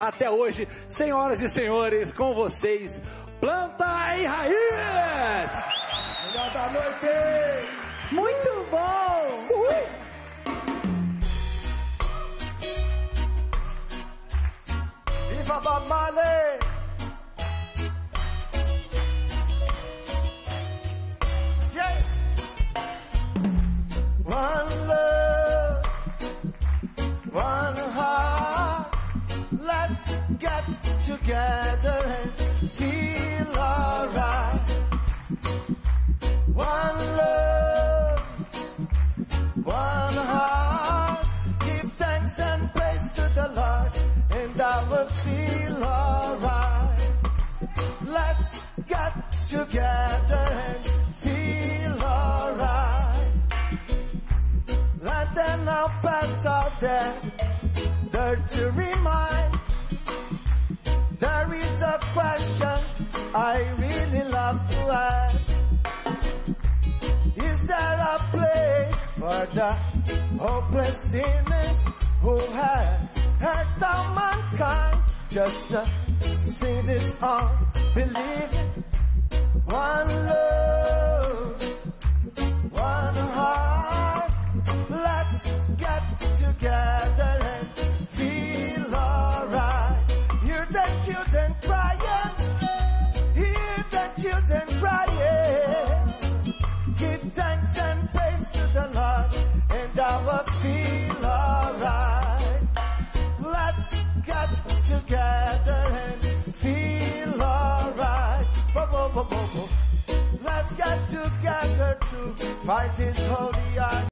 até hoje. Senhoras e senhores, com vocês, Planta e Raiz! Melhor da noite! Muito bom! Uhul. Viva Bob Marley! Let's get together and feel alright. One love, one heart. Give thanks and praise to the Lord, and I will feel alright. Let's get together and feel alright. Let them now pass out there, there to remind. A question I really love to ask. Is there a place for the hopeless sinners who have hurt all mankind? Just to sing this on, believe. Children crying. Give thanks and praise to the Lord, and I will feel alright. Let's get together and feel alright. Let's get together to fight this holy.